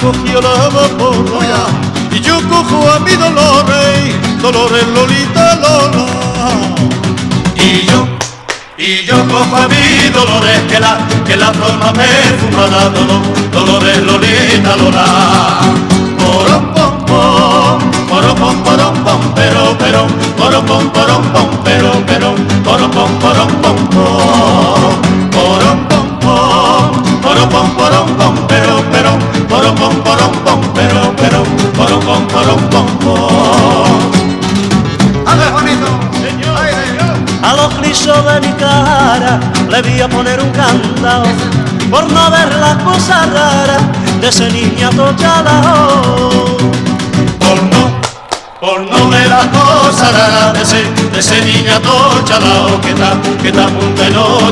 cogió la vapora y yo cojo a mi Dolores, Dolores Lolita Lola. Y yo, y yo cojo a mi Dolores que la, que la forma perfumada, Dolor, Dolores Lolita Lola. Porom pom pom, porom pom pom, pero pero, pom clisos de mi cara le voy a poner un candado por no ver las cosas raras de ese niñato chalao. por no, por no ver las cosas raras de ese, de ese niñato chalao que está, que está a no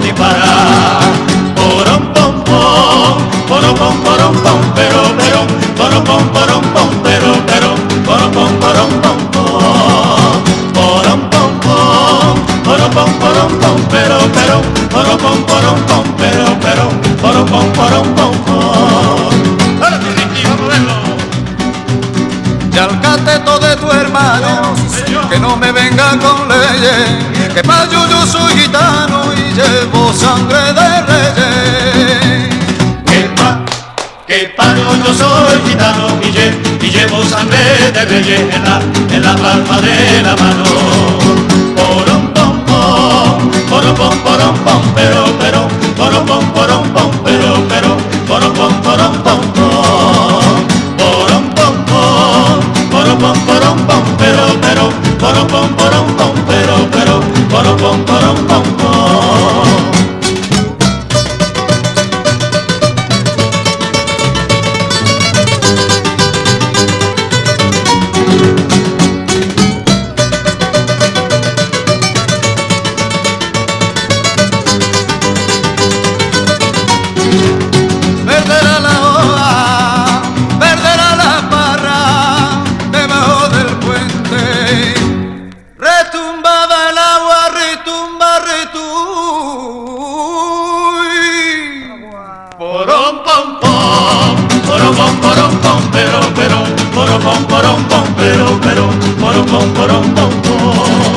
que no me venga con leyes, que pa' yo, yo soy gitano y llevo sangre de reyes. que pa, que paro yo soy gitano y llevo sangre de reyes en la, en la palma de la mano. Pero, porom Porom pom pom, porom pom porom pom, pero pero, porom pom porom pom, pero pero, porom pom porom pom